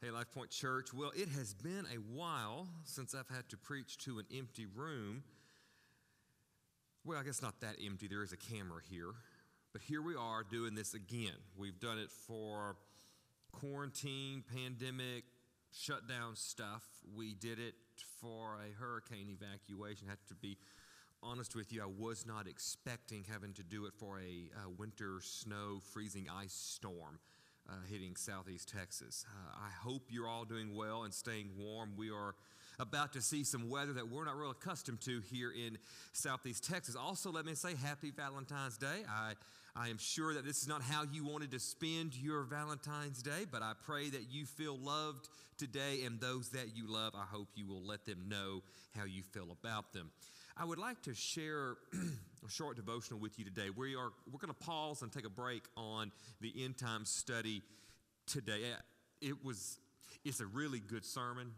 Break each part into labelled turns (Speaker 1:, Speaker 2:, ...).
Speaker 1: Hey, LifePoint Church. Well, it has been a while since I've had to preach to an empty room. Well, I guess not that empty. There is a camera here. But here we are doing this again. We've done it for quarantine, pandemic, shutdown stuff. We did it for a hurricane evacuation. I have to be honest with you, I was not expecting having to do it for a, a winter snow freezing ice storm uh, hitting southeast Texas. Uh, I hope you're all doing well and staying warm. We are about to see some weather that we're not real accustomed to here in southeast Texas. Also, let me say happy Valentine's Day. I, I am sure that this is not how you wanted to spend your Valentine's Day, but I pray that you feel loved today, and those that you love, I hope you will let them know how you feel about them. I would like to share a short devotional with you today. We are we're going to pause and take a break on the end time study today. It was it's a really good sermon,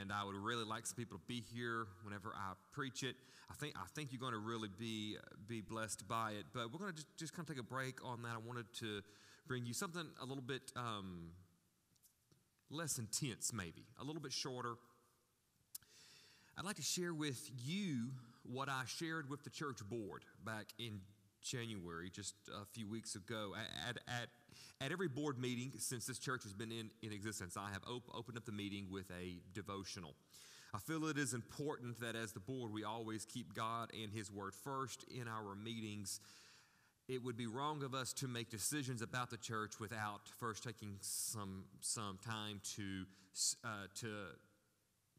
Speaker 1: and I would really like some people to be here whenever I preach it. I think I think you're going to really be be blessed by it. But we're going to just, just kind of take a break on that. I wanted to bring you something a little bit um, less intense, maybe a little bit shorter. I'd like to share with you what I shared with the church board back in January, just a few weeks ago. At, at, at every board meeting since this church has been in, in existence, I have op- opened up the meeting with a devotional. I feel it is important that as the board, we always keep God and His Word first in our meetings. It would be wrong of us to make decisions about the church without first taking some, some time to, uh, to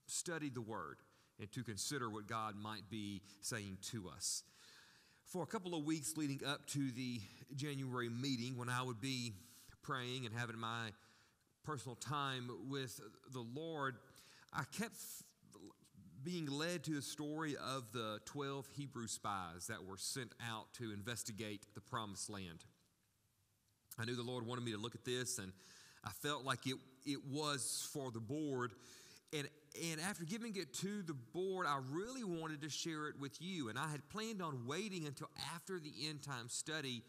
Speaker 1: study the Word and to consider what God might be saying to us. For a couple of weeks leading up to the January meeting, when I would be praying and having my personal time with the Lord, I kept being led to the story of the 12 Hebrew spies that were sent out to investigate the promised land. I knew the Lord wanted me to look at this, and I felt like it, it was for the board and, and after giving it to the board, I really wanted to share it with you. And I had planned on waiting until after the end time study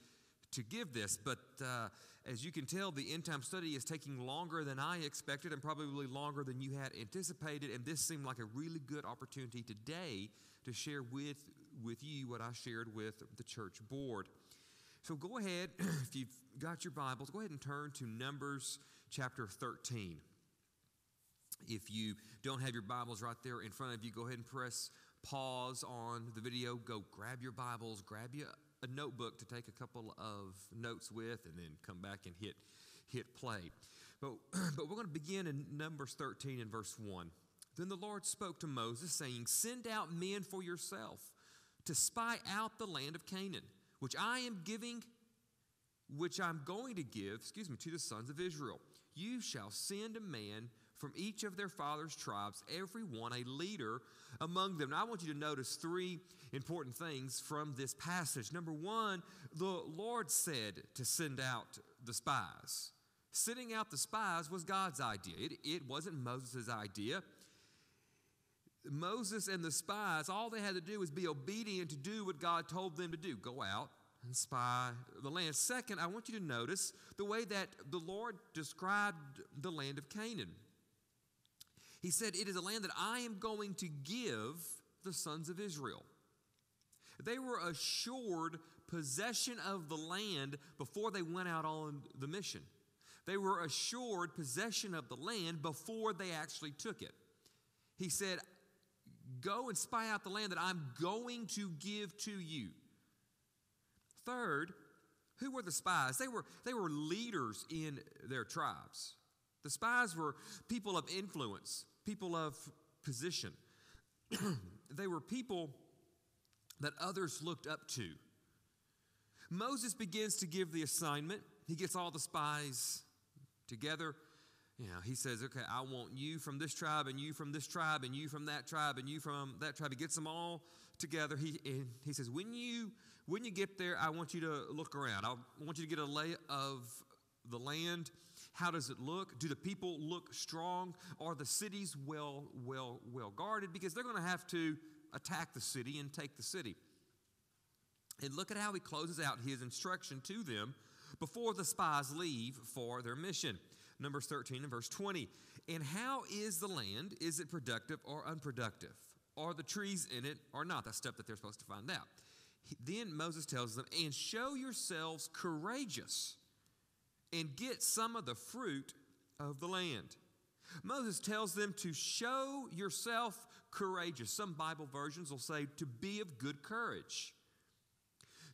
Speaker 1: to give this. But uh, as you can tell, the end time study is taking longer than I expected and probably longer than you had anticipated. And this seemed like a really good opportunity today to share with, with you what I shared with the church board. So go ahead, if you've got your Bibles, go ahead and turn to Numbers chapter 13. If you don't have your Bibles right there in front of you, go ahead and press pause on the video. Go grab your Bibles, grab you a notebook to take a couple of notes with, and then come back and hit, hit play. But, but we're going to begin in Numbers 13 and verse 1. Then the Lord spoke to Moses, saying, Send out men for yourself to spy out the land of Canaan, which I am giving, which I'm going to give, excuse me, to the sons of Israel. You shall send a man from each of their fathers' tribes, every one a leader among them. Now, I want you to notice three important things from this passage. Number one, the Lord said to send out the spies. Sending out the spies was God's idea, it, it wasn't Moses' idea. Moses and the spies, all they had to do was be obedient to do what God told them to do go out and spy the land. Second, I want you to notice the way that the Lord described the land of Canaan. He said, It is a land that I am going to give the sons of Israel. They were assured possession of the land before they went out on the mission. They were assured possession of the land before they actually took it. He said, Go and spy out the land that I'm going to give to you. Third, who were the spies? They were, they were leaders in their tribes. The spies were people of influence, people of position. they were people that others looked up to. Moses begins to give the assignment. He gets all the spies together. You know, he says, Okay, I want you from this tribe, and you from this tribe, and you from that tribe, and you from that tribe. He gets them all together. He, he says, when you, when you get there, I want you to look around. I want you to get a lay of the land how does it look? Do the people look strong? Are the cities well, well, well guarded? Because they're going to have to attack the city and take the city. And look at how he closes out his instruction to them before the spies leave for their mission. Numbers 13 and verse 20. And how is the land? Is it productive or unproductive? Are the trees in it or not? That's stuff that they're supposed to find out. Then Moses tells them, And show yourselves courageous and get some of the fruit of the land. Moses tells them to show yourself courageous. Some Bible versions will say to be of good courage.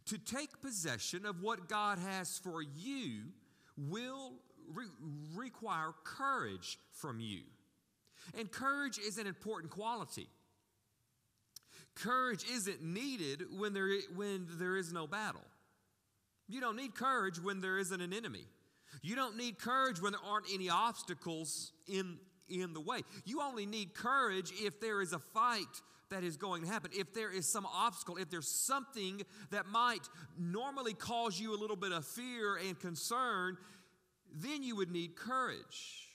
Speaker 1: To take possession of what God has for you will re- require courage from you. And courage is an important quality. Courage isn't needed when there, when there is no battle. You don't need courage when there isn't an enemy. You don't need courage when there aren't any obstacles in, in the way. You only need courage if there is a fight that is going to happen. If there is some obstacle, if there's something that might normally cause you a little bit of fear and concern, then you would need courage.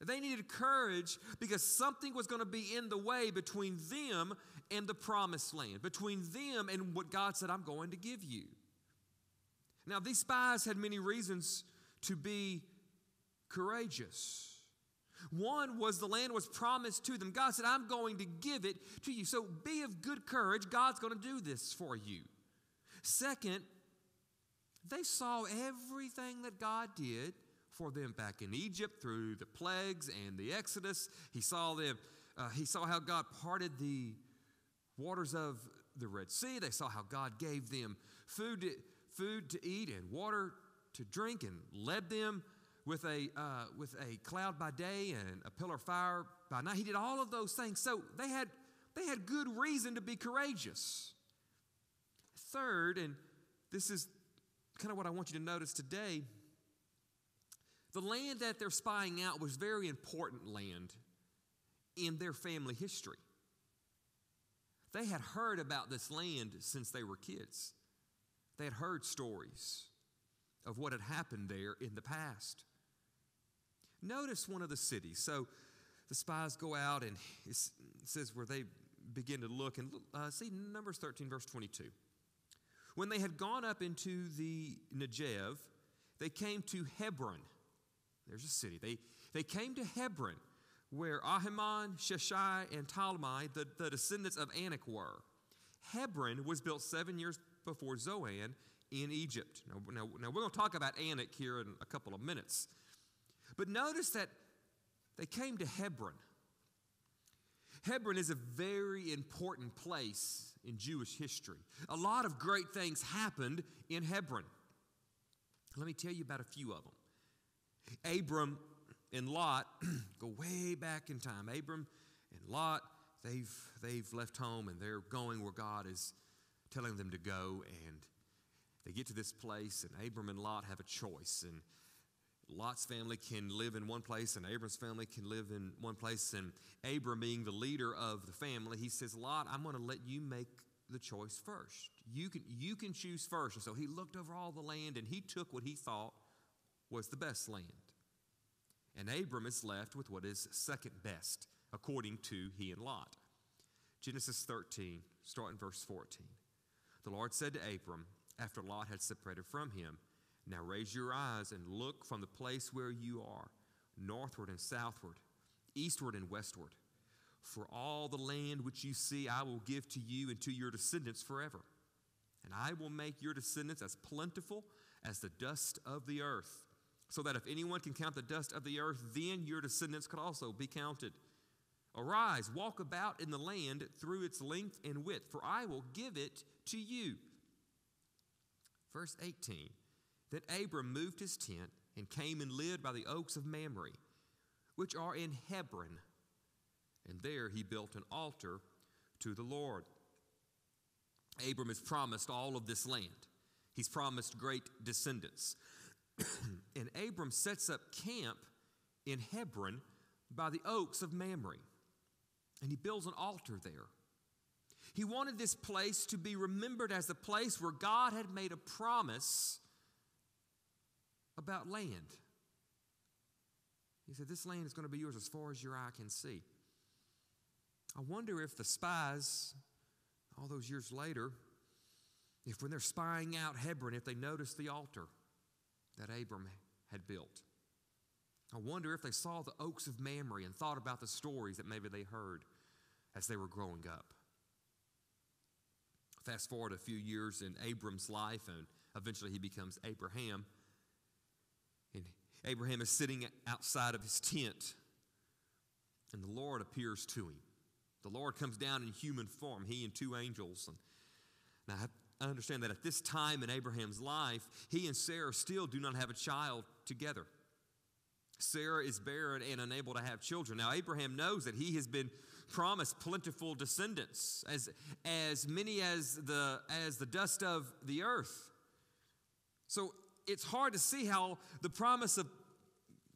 Speaker 1: They needed courage because something was going to be in the way between them and the promised land, between them and what God said, I'm going to give you. Now, these spies had many reasons to be courageous. One was the land was promised to them. God said, I'm going to give it to you. So be of good courage. God's going to do this for you. Second, they saw everything that God did for them back in Egypt through the plagues and the Exodus. He saw them, uh, he saw how God parted the waters of the Red Sea. They saw how God gave them food to, food to eat and water to drink and led them with a, uh, with a cloud by day and a pillar of fire by night. He did all of those things. So they had, they had good reason to be courageous. Third, and this is kind of what I want you to notice today the land that they're spying out was very important land in their family history. They had heard about this land since they were kids. They had heard stories of what had happened there in the past. Notice one of the cities. So the spies go out, and it says where they begin to look and uh, see Numbers 13, verse 22. When they had gone up into the Negev, they came to Hebron. There's a city. They, they came to Hebron, where Ahiman, Sheshai, and Talmai, the, the descendants of Anak, were. Hebron was built seven years before Zoan in Egypt. Now, now, now we're going to talk about Anak here in a couple of minutes. But notice that they came to Hebron. Hebron is a very important place in Jewish history. A lot of great things happened in Hebron. Let me tell you about a few of them. Abram and Lot go way back in time. Abram and Lot, they've, they've left home and they're going where God is telling them to go. And they get to this place, and Abram and Lot have a choice. And Lot's family can live in one place, and Abram's family can live in one place. And Abram, being the leader of the family, he says, Lot, I'm going to let you make the choice first. You can, you can choose first. And so he looked over all the land and he took what he thought was the best land. And Abram is left with what is second best, according to he and Lot. Genesis 13, starting verse 14. The Lord said to Abram, after Lot had separated from him, Now raise your eyes and look from the place where you are, northward and southward, eastward and westward. For all the land which you see, I will give to you and to your descendants forever. And I will make your descendants as plentiful as the dust of the earth, so that if anyone can count the dust of the earth, then your descendants could also be counted. Arise, walk about in the land through its length and width, for I will give it to you. Verse 18 Then Abram moved his tent and came and lived by the oaks of Mamre, which are in Hebron. And there he built an altar to the Lord. Abram has promised all of this land, he's promised great descendants. and Abram sets up camp in Hebron by the oaks of Mamre. And he builds an altar there. He wanted this place to be remembered as the place where God had made a promise about land. He said, This land is going to be yours as far as your eye can see. I wonder if the spies, all those years later, if when they're spying out Hebron, if they noticed the altar that Abram had built. I wonder if they saw the oaks of Mamre and thought about the stories that maybe they heard as they were growing up. Fast forward a few years in Abram's life, and eventually he becomes Abraham. And Abraham is sitting outside of his tent, and the Lord appears to him. The Lord comes down in human form, he and two angels. And now, I understand that at this time in Abraham's life, he and Sarah still do not have a child together. Sarah is barren and unable to have children. Now, Abraham knows that he has been promised plentiful descendants, as, as many as the, as the dust of the earth. So it's hard to see how the promise of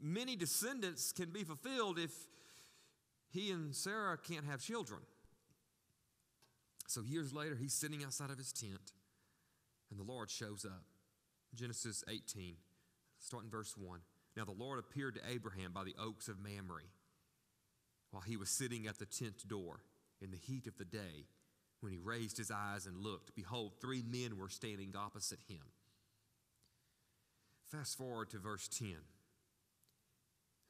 Speaker 1: many descendants can be fulfilled if he and Sarah can't have children. So years later, he's sitting outside of his tent, and the Lord shows up. Genesis 18, starting verse 1. Now the Lord appeared to Abraham by the oaks of Mamre while he was sitting at the tent door in the heat of the day. When he raised his eyes and looked, behold, three men were standing opposite him. Fast forward to verse 10.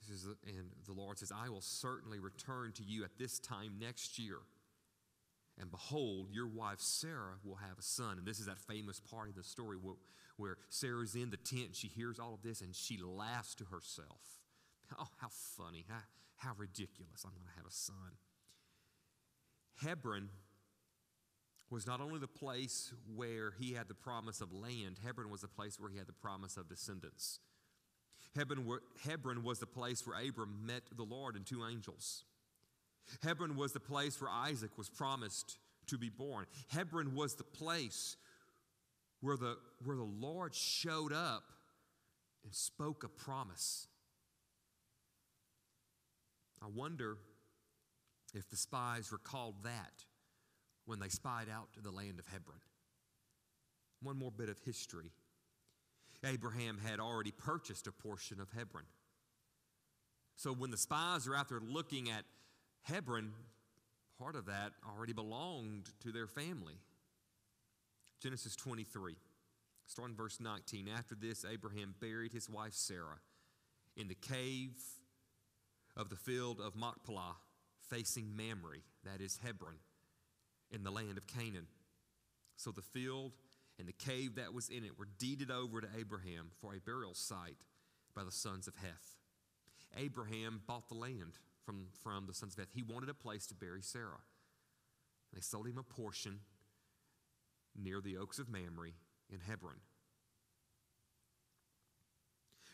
Speaker 1: This is, and the Lord says, I will certainly return to you at this time next year. And behold, your wife Sarah will have a son. And this is that famous part of the story where, where Sarah's in the tent. She hears all of this and she laughs to herself. Oh, how funny. How, how ridiculous. I'm going to have a son. Hebron was not only the place where he had the promise of land, Hebron was the place where he had the promise of descendants. Hebron, Hebron was the place where Abram met the Lord and two angels. Hebron was the place where Isaac was promised to be born. Hebron was the place where the, where the Lord showed up and spoke a promise. I wonder if the spies recalled that when they spied out to the land of Hebron. One more bit of history. Abraham had already purchased a portion of Hebron. So when the spies are out there looking at Hebron, part of that already belonged to their family. Genesis 23, starting verse 19. After this, Abraham buried his wife Sarah in the cave of the field of Machpelah, facing Mamre, that is Hebron, in the land of Canaan. So the field and the cave that was in it were deeded over to Abraham for a burial site by the sons of Heth. Abraham bought the land from, from the sons of Heth. He wanted a place to bury Sarah. And they sold him a portion near the oaks of Mamre in Hebron.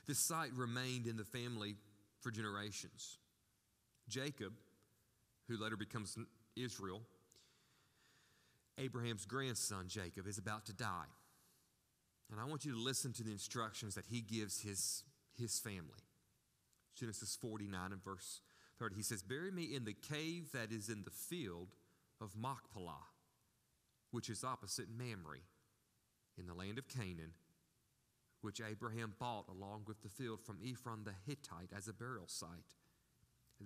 Speaker 1: This site remained in the family for generations. Jacob, who later becomes Israel, Abraham's grandson Jacob, is about to die. And I want you to listen to the instructions that he gives his, his family. Genesis 49 and verse 30. He says, Bury me in the cave that is in the field of Machpelah, which is opposite Mamre, in the land of Canaan, which Abraham bought along with the field from Ephron the Hittite as a burial site.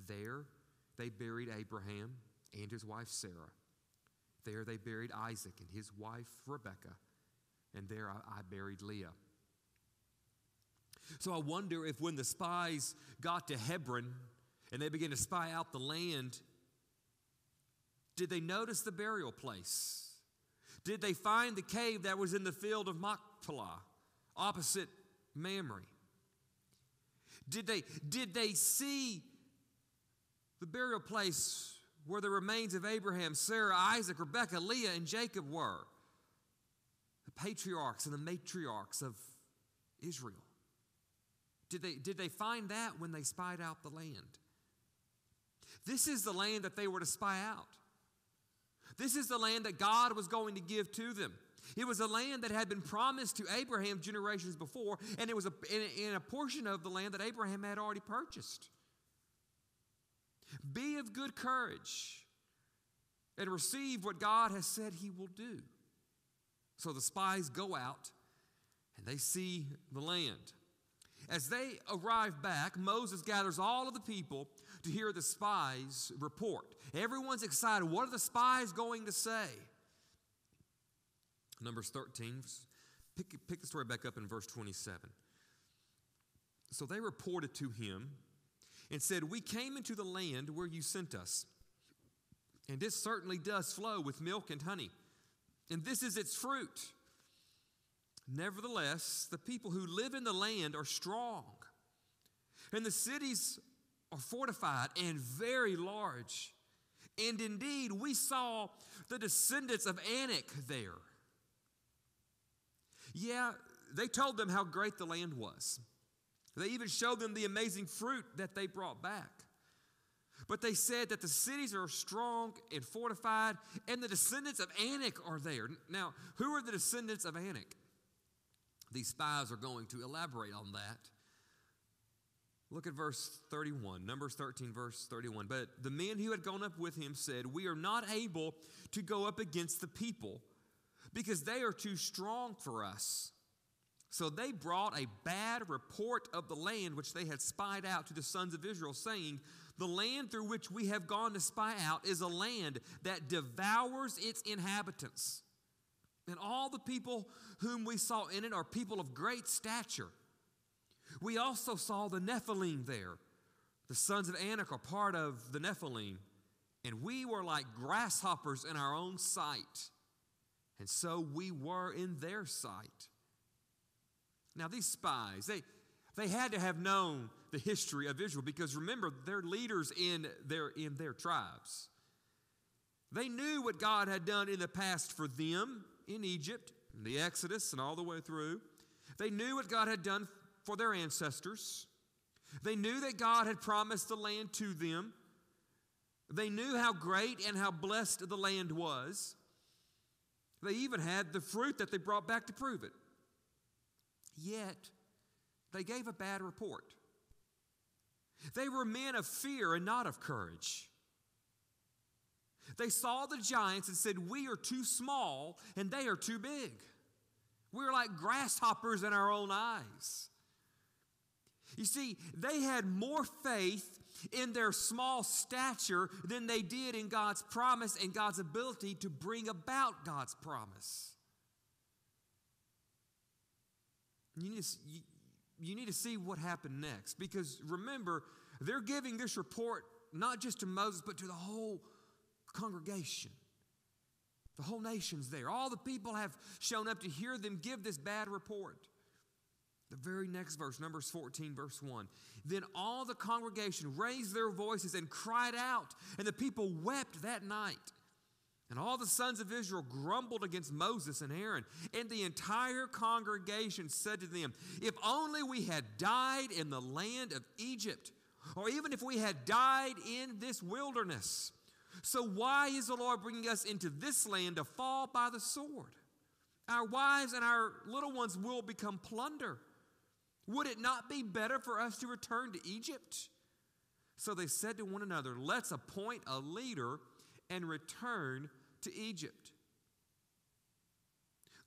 Speaker 1: There they buried Abraham and his wife Sarah. There they buried Isaac and his wife Rebekah. And there I, I buried Leah. So I wonder if when the spies got to Hebron and they began to spy out the land, did they notice the burial place? Did they find the cave that was in the field of Machpelah? Opposite Mamre? Did they, did they see the burial place where the remains of Abraham, Sarah, Isaac, Rebekah, Leah, and Jacob were? The patriarchs and the matriarchs of Israel. Did they, did they find that when they spied out the land? This is the land that they were to spy out. This is the land that God was going to give to them. It was a land that had been promised to Abraham generations before, and it was a, in, in a portion of the land that Abraham had already purchased. Be of good courage and receive what God has said he will do. So the spies go out and they see the land. As they arrive back, Moses gathers all of the people to hear the spies report. Everyone's excited. What are the spies going to say? Numbers 13, pick, pick the story back up in verse 27. So they reported to him and said, We came into the land where you sent us, and this certainly does flow with milk and honey, and this is its fruit. Nevertheless, the people who live in the land are strong, and the cities are fortified and very large. And indeed, we saw the descendants of Anak there. Yeah, they told them how great the land was. They even showed them the amazing fruit that they brought back. But they said that the cities are strong and fortified, and the descendants of Anak are there. Now, who are the descendants of Anak? These spies are going to elaborate on that. Look at verse 31, Numbers 13, verse 31. But the men who had gone up with him said, We are not able to go up against the people because they are too strong for us. So they brought a bad report of the land which they had spied out to the sons of Israel, saying, The land through which we have gone to spy out is a land that devours its inhabitants. And all the people whom we saw in it are people of great stature. We also saw the Nephilim there. The sons of Anak are part of the Nephilim. And we were like grasshoppers in our own sight. And so we were in their sight. Now, these spies, they, they had to have known the history of Israel because remember, they're leaders in their, in their tribes. They knew what God had done in the past for them in Egypt, in the Exodus, and all the way through. They knew what God had done for their ancestors. They knew that God had promised the land to them. They knew how great and how blessed the land was. They even had the fruit that they brought back to prove it. Yet, they gave a bad report. They were men of fear and not of courage. They saw the giants and said, We are too small and they are too big. We're like grasshoppers in our own eyes. You see, they had more faith in their small stature than they did in God's promise and God's ability to bring about God's promise. You need, to, you, you need to see what happened next because remember, they're giving this report not just to Moses, but to the whole congregation. The whole nation's there. All the people have shown up to hear them give this bad report. The very next verse, Numbers 14, verse 1. Then all the congregation raised their voices and cried out, and the people wept that night. And all the sons of Israel grumbled against Moses and Aaron. And the entire congregation said to them, If only we had died in the land of Egypt, or even if we had died in this wilderness. So why is the Lord bringing us into this land to fall by the sword? Our wives and our little ones will become plunder. Would it not be better for us to return to Egypt? So they said to one another, Let's appoint a leader and return to Egypt.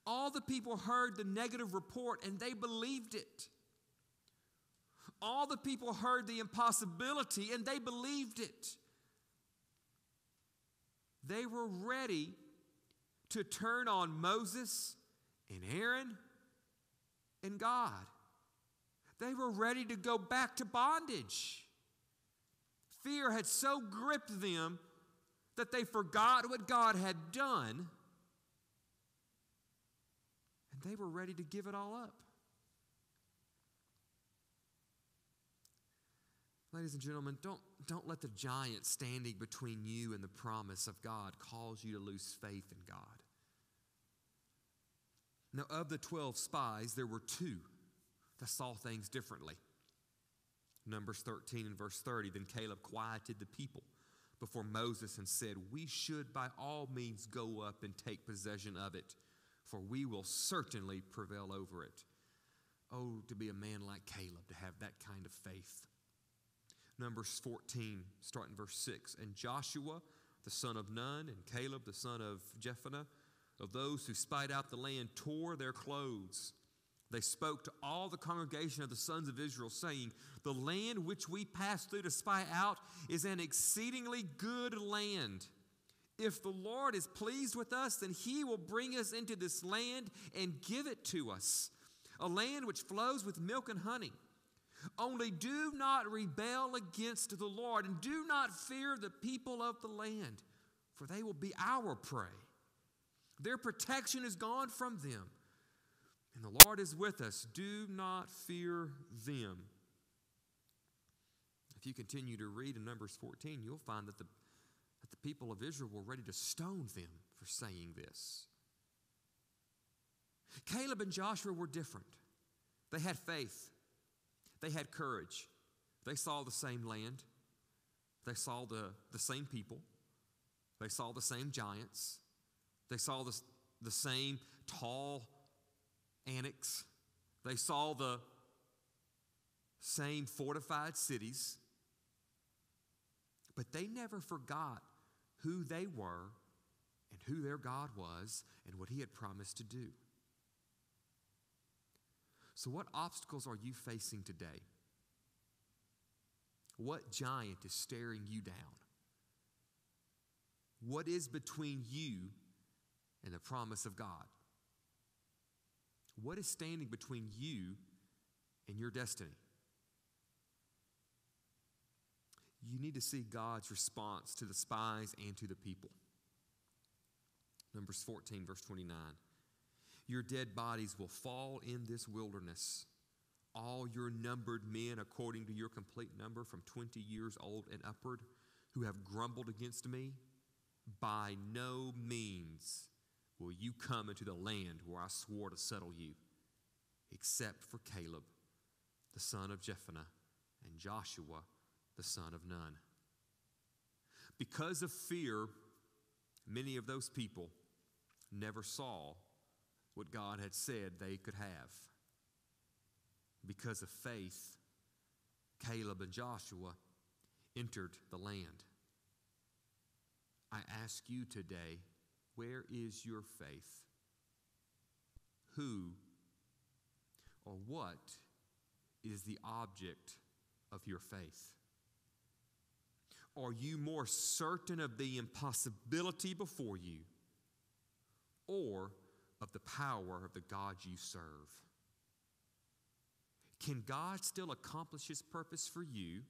Speaker 1: All the people heard the negative report and they believed it. All the people heard the impossibility and they believed it. They were ready to turn on Moses and Aaron and God. They were ready to go back to bondage. Fear had so gripped them that they forgot what God had done and they were ready to give it all up. Ladies and gentlemen, don't, don't let the giant standing between you and the promise of God cause you to lose faith in God. Now, of the 12 spies, there were two that saw things differently. Numbers 13 and verse 30 Then Caleb quieted the people before Moses and said, We should by all means go up and take possession of it, for we will certainly prevail over it. Oh, to be a man like Caleb, to have that kind of faith. Numbers 14, starting verse 6. And Joshua, the son of Nun, and Caleb, the son of Jephunneh, of those who spied out the land, tore their clothes. They spoke to all the congregation of the sons of Israel, saying, The land which we passed through to spy out is an exceedingly good land. If the Lord is pleased with us, then he will bring us into this land and give it to us, a land which flows with milk and honey. Only do not rebel against the Lord, and do not fear the people of the land, for they will be our prey. Their protection is gone from them, and the Lord is with us. Do not fear them. If you continue to read in Numbers 14, you'll find that the, that the people of Israel were ready to stone them for saying this. Caleb and Joshua were different. They had faith, they had courage. They saw the same land, they saw the, the same people, they saw the same giants, they saw the, the same tall Anaks, they saw the same fortified cities, but they never forgot who they were and who their God was and what He had promised to do. So, what obstacles are you facing today? What giant is staring you down? What is between you and the promise of God? What is standing between you and your destiny? You need to see God's response to the spies and to the people. Numbers 14, verse 29. Your dead bodies will fall in this wilderness. All your numbered men, according to your complete number, from 20 years old and upward, who have grumbled against me, by no means will you come into the land where I swore to settle you, except for Caleb, the son of Jephunneh, and Joshua, the son of Nun. Because of fear, many of those people never saw what God had said they could have. Because of faith, Caleb and Joshua entered the land. I ask you today, where is your faith? Who or what is the object of your faith? Are you more certain of the impossibility before you? Or of the power of the God you serve. Can God still accomplish his purpose for you,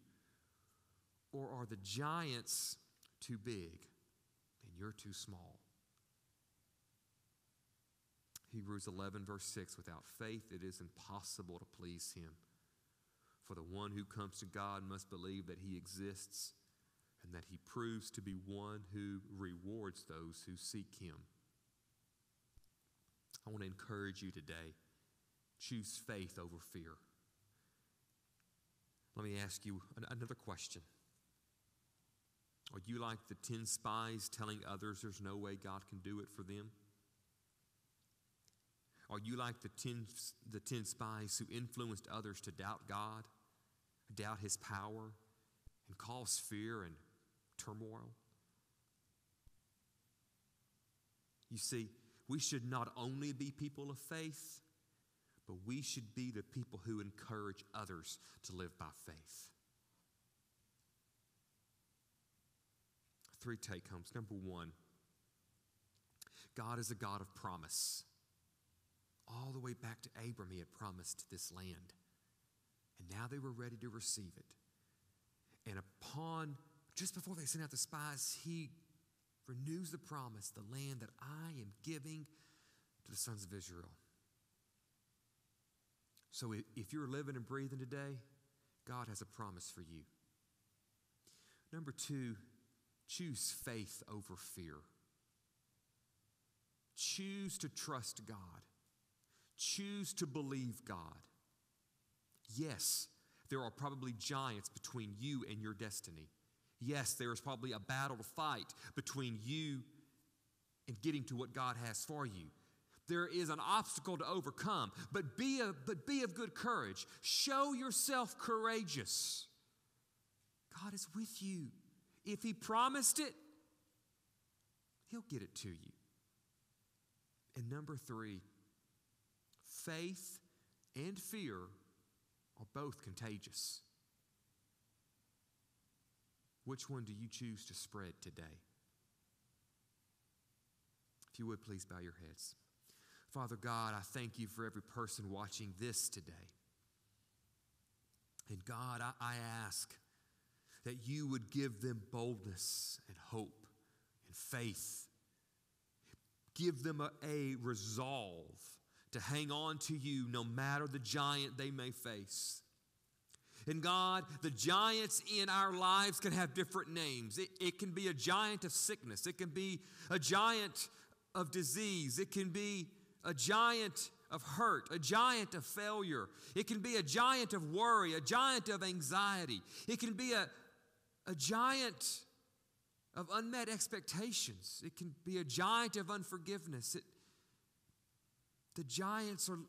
Speaker 1: or are the giants too big and you're too small? Hebrews 11, verse 6 Without faith, it is impossible to please him. For the one who comes to God must believe that he exists and that he proves to be one who rewards those who seek him. I want to encourage you today choose faith over fear. Let me ask you another question. Are you like the 10 spies telling others there's no way God can do it for them? Are you like the 10, the 10 spies who influenced others to doubt God, doubt His power, and cause fear and turmoil? You see, we should not only be people of faith, but we should be the people who encourage others to live by faith. Three take homes. Number one, God is a God of promise. All the way back to Abram, he had promised this land. And now they were ready to receive it. And upon, just before they sent out the spies, he renews the promise, the land that I am giving to the sons of Israel. So if you're living and breathing today, God has a promise for you. Number two, choose faith over fear. Choose to trust God. Choose to believe God. Yes, there are probably giants between you and your destiny. Yes, there is probably a battle to fight between you and getting to what God has for you. There is an obstacle to overcome, but be, a, but be of good courage. Show yourself courageous. God is with you. If He promised it, He'll get it to you. And number three, faith and fear are both contagious. Which one do you choose to spread today? If you would, please bow your heads. Father God, I thank you for every person watching this today. And God, I, I ask that you would give them boldness and hope and faith. Give them a, a resolve to hang on to you no matter the giant they may face. And God, the giants in our lives can have different names. It, it, can be a giant of sickness, it can be a giant of disease, it can be a giant of hurt, a giant of failure, it can be a giant of worry, a giant of anxiety, it can be a, a giant of unmet expectations, it can be a giant of unforgiveness. It, the giants are,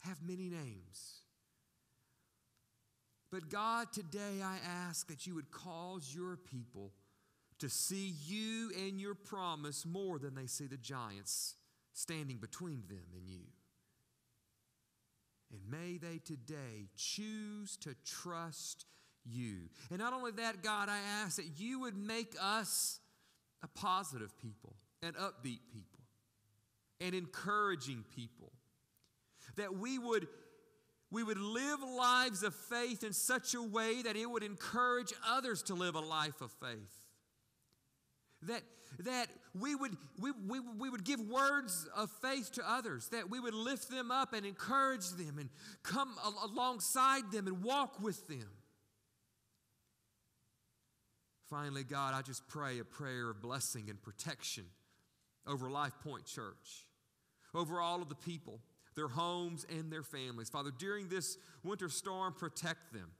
Speaker 1: have many names. But God, today I ask that you would cause your people to see you and your promise more than they see the giants standing between them and you. And may they today choose to trust you. And not only that, God, I ask that you would make us a positive people, an upbeat people, an encouraging people. That we would we would live lives of faith in such a way that it would encourage others to live a life of faith. That, that we, would, we, we, we would give words of faith to others, that we would lift them up and encourage them and come alongside them and walk with them. Finally, God, I just pray a prayer of blessing and protection over LifePoint Church, over all of the people their homes, and their families. Father, during this winter storm, protect them.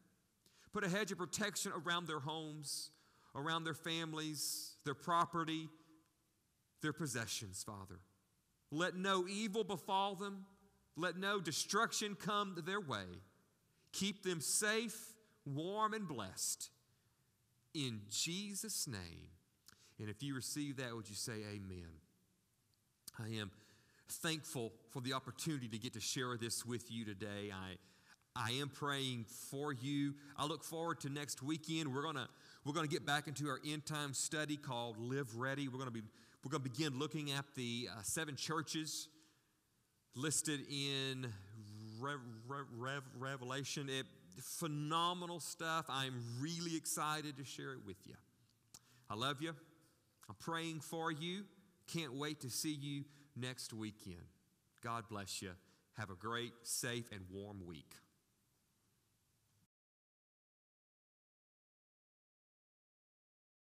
Speaker 1: Put a hedge of protection around their homes, around their families, their property, their possessions, Father. Let no evil befall them. Let no destruction come their way. Keep them safe, warm, and blessed. In Jesus' name. And if you receive that, would you say amen? I am thankful for the opportunity to get to share this with you today. I, I am praying for you. I look forward to next weekend. We're gonna we're gonna get back into our end time study called Live Ready. We're gonna be we're gonna begin looking at the uh, seven churches listed in Re- Re- Revelation. It, phenomenal stuff. I'm really excited to share it with you. I love you. I'm praying for you. Can't wait to see you next weekend. God bless you. Have a great, safe, and warm week.